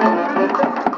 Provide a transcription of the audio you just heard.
Música